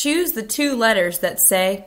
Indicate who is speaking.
Speaker 1: Choose the two letters that say